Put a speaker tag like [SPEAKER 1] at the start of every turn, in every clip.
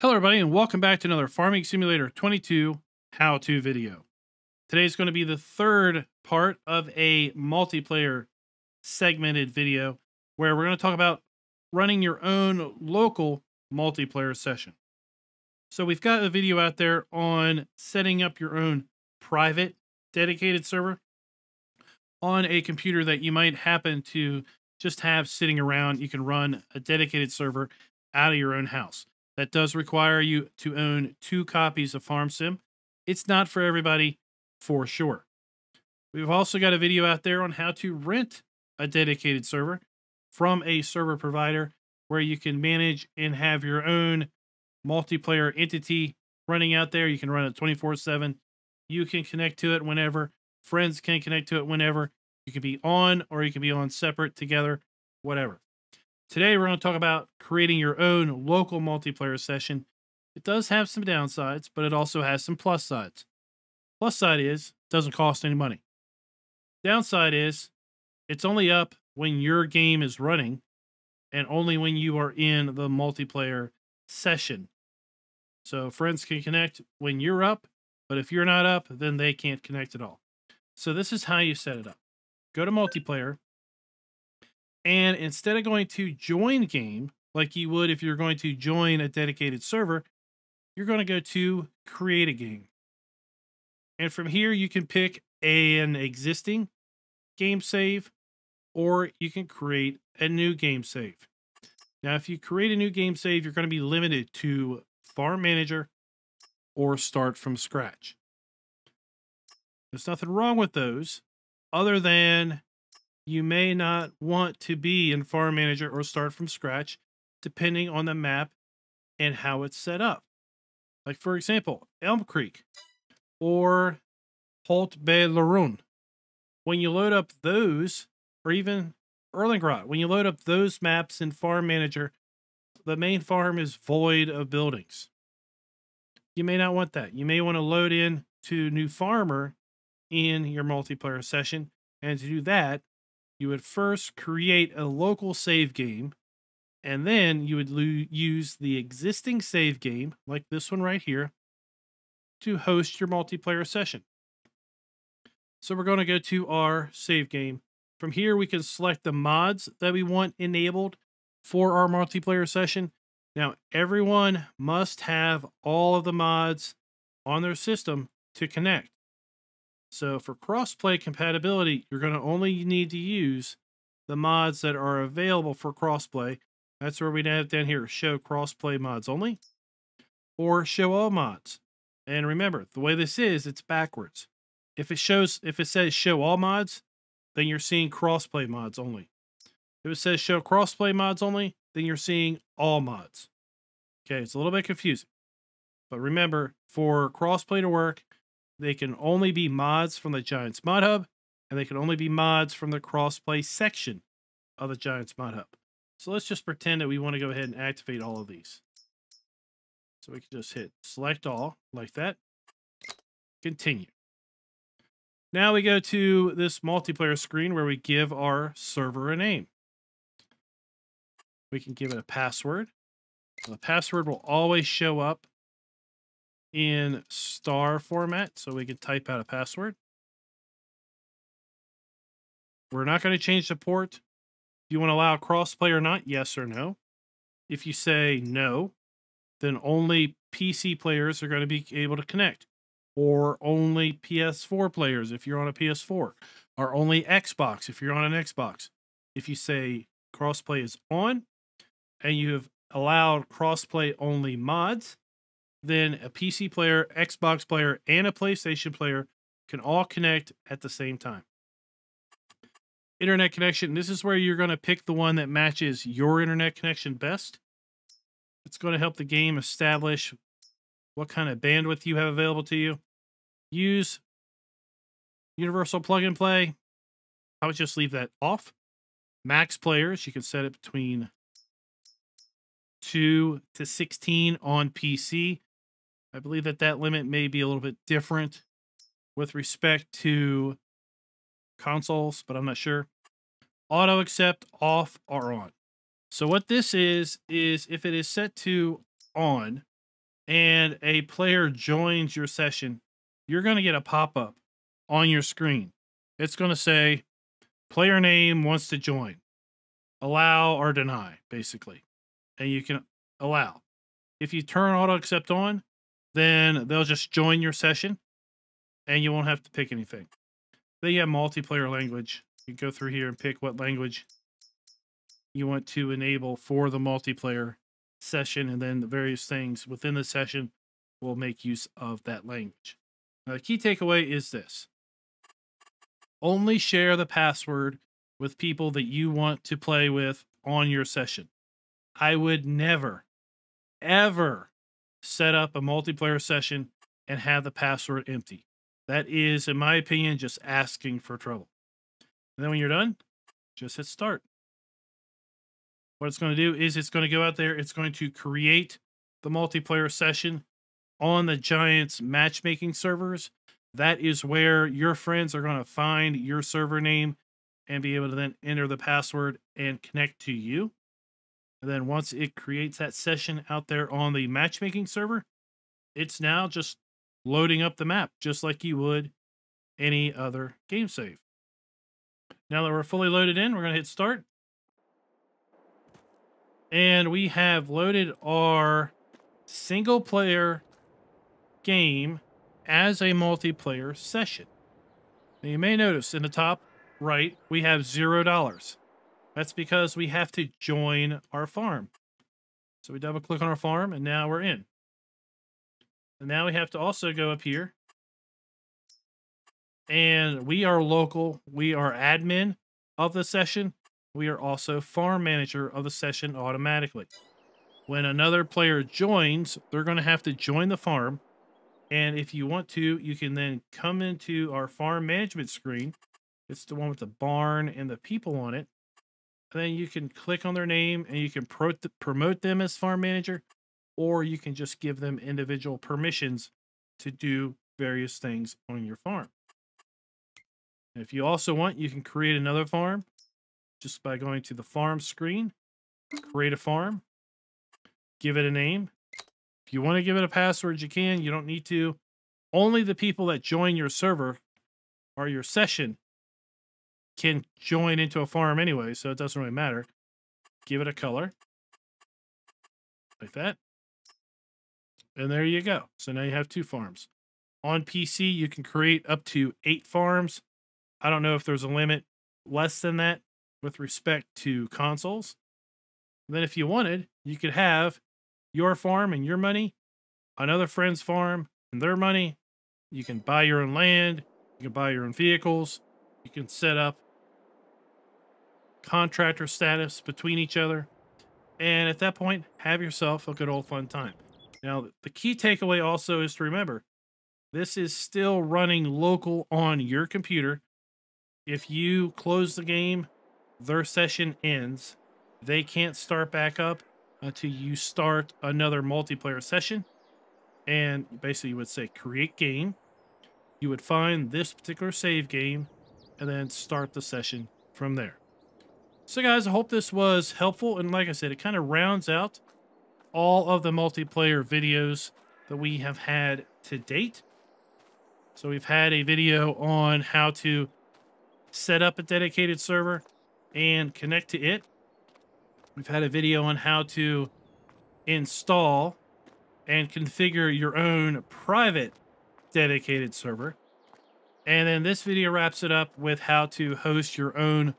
[SPEAKER 1] Hello everybody and welcome back to another Farming Simulator 22 how-to video. Today is going to be the third part of a multiplayer segmented video where we're going to talk about running your own local multiplayer session. So we've got a video out there on setting up your own private dedicated server on a computer that you might happen to just have sitting around. You can run a dedicated server out of your own house. That does require you to own two copies of Farm Sim. It's not for everybody, for sure. We've also got a video out there on how to rent a dedicated server from a server provider where you can manage and have your own multiplayer entity running out there. You can run it 24 7. You can connect to it whenever. Friends can connect to it whenever. You can be on or you can be on separate together, whatever. Today, we're going to talk about creating your own local multiplayer session. It does have some downsides, but it also has some plus sides. Plus side is it doesn't cost any money. Downside is it's only up when your game is running and only when you are in the multiplayer session. So friends can connect when you're up, but if you're not up, then they can't connect at all. So this is how you set it up. Go to multiplayer, and instead of going to join game, like you would if you're going to join a dedicated server, you're going to go to create a game. And from here, you can pick an existing game save or you can create a new game save. Now, if you create a new game save, you're going to be limited to Farm Manager or Start from Scratch. There's nothing wrong with those other than you may not want to be in Farm Manager or start from scratch, depending on the map and how it's set up. Like, for example, Elm Creek or Haut-Beyleron. When you load up those, or even Erlengrat, when you load up those maps in Farm Manager, the main farm is void of buildings. You may not want that. You may want to load in to New Farmer in your multiplayer session. And to do that, you would first create a local save game, and then you would use the existing save game, like this one right here, to host your multiplayer session. So we're going to go to our save game. From here, we can select the mods that we want enabled for our multiplayer session. Now, everyone must have all of the mods on their system to connect. So for crossplay compatibility, you're going to only need to use the mods that are available for crossplay. That's where we'd have down here, show crossplay mods only, or show all mods. And remember, the way this is, it's backwards. If it shows, if it says show all mods, then you're seeing crossplay mods only. If it says show crossplay mods only, then you're seeing all mods. Okay, it's a little bit confusing. But remember, for crossplay to work, they can only be mods from the Giants Mod Hub, and they can only be mods from the crossplay section of the Giants Mod Hub. So let's just pretend that we want to go ahead and activate all of these. So we can just hit select all like that. Continue. Now we go to this multiplayer screen where we give our server a name. We can give it a password. The password will always show up in star format so we can type out a password. We're not going to change the port. Do you want to allow crossplay or not? Yes or no. If you say no, then only PC players are going to be able to connect, or only PS4 players if you're on a PS4, or only Xbox if you're on an Xbox. If you say crossplay is on and you have allowed crossplay only mods, then a PC player, Xbox player, and a PlayStation player can all connect at the same time. Internet connection. This is where you're going to pick the one that matches your internet connection best. It's going to help the game establish what kind of bandwidth you have available to you. Use universal plug and play. I would just leave that off. Max players, you can set it between 2 to 16 on PC. I believe that that limit may be a little bit different with respect to consoles, but I'm not sure. Auto accept off or on. So what this is, is if it is set to on, and a player joins your session, you're going to get a pop up on your screen. It's going to say, player name wants to join, allow or deny, basically. And you can allow. If you turn auto accept on, then they'll just join your session and you won't have to pick anything. Then you have multiplayer language. You go through here and pick what language you want to enable for the multiplayer session, and then the various things within the session will make use of that language. Now, the key takeaway is this only share the password with people that you want to play with on your session. I would never, ever set up a multiplayer session and have the password empty. That is, in my opinion, just asking for trouble. And then when you're done, just hit start. What it's going to do is it's going to go out there, it's going to create the multiplayer session on the Giants matchmaking servers. That is where your friends are going to find your server name and be able to then enter the password and connect to you. And then once it creates that session out there on the matchmaking server, it's now just loading up the map just like you would any other game save. Now that we're fully loaded in, we're going to hit start. And we have loaded our single player game as a multiplayer session. Now you may notice in the top right, we have zero dollars. That's because we have to join our farm. So we double click on our farm and now we're in. And now we have to also go up here. And we are local. We are admin of the session we are also farm manager of the session automatically. When another player joins, they're going to have to join the farm. And if you want to, you can then come into our farm management screen. It's the one with the barn and the people on it. And then you can click on their name and you can pro promote them as farm manager, or you can just give them individual permissions to do various things on your farm. if you also want, you can create another farm just by going to the farm screen, create a farm, give it a name. If you want to give it a password, you can. You don't need to. Only the people that join your server or your session can join into a farm anyway, so it doesn't really matter. Give it a color. Like that. And there you go. So now you have two farms. On PC, you can create up to eight farms. I don't know if there's a limit less than that with respect to consoles. And then if you wanted, you could have your farm and your money, another friend's farm and their money. You can buy your own land, you can buy your own vehicles, you can set up contractor status between each other. And at that point, have yourself a good old fun time. Now, the key takeaway also is to remember this is still running local on your computer. If you close the game their session ends, they can't start back up until you start another multiplayer session. And basically, you would say create game. You would find this particular save game and then start the session from there. So, guys, I hope this was helpful. And like I said, it kind of rounds out all of the multiplayer videos that we have had to date. So, we've had a video on how to set up a dedicated server and connect to it. We've had a video on how to install and configure your own private dedicated server. And then this video wraps it up with how to host your own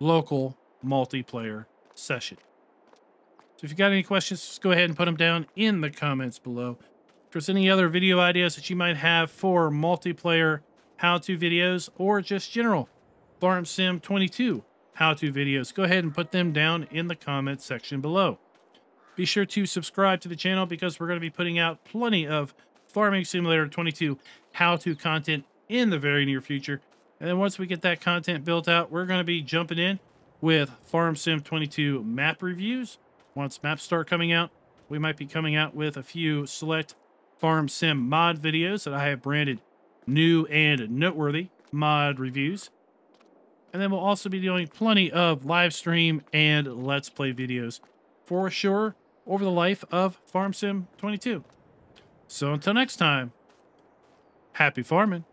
[SPEAKER 1] local multiplayer session. So if you got any questions, just go ahead and put them down in the comments below. If there's any other video ideas that you might have for multiplayer how-to videos or just general Farm Sim 22 how-to videos, go ahead and put them down in the comments section below. Be sure to subscribe to the channel because we're going to be putting out plenty of Farming Simulator 22 how-to content in the very near future. And then once we get that content built out, we're going to be jumping in with Farm Sim 22 map reviews. Once maps start coming out, we might be coming out with a few select Farm Sim mod videos that I have branded new and noteworthy mod reviews. And then we'll also be doing plenty of live stream and let's play videos for sure over the life of Farm Sim 22. So until next time, happy farming.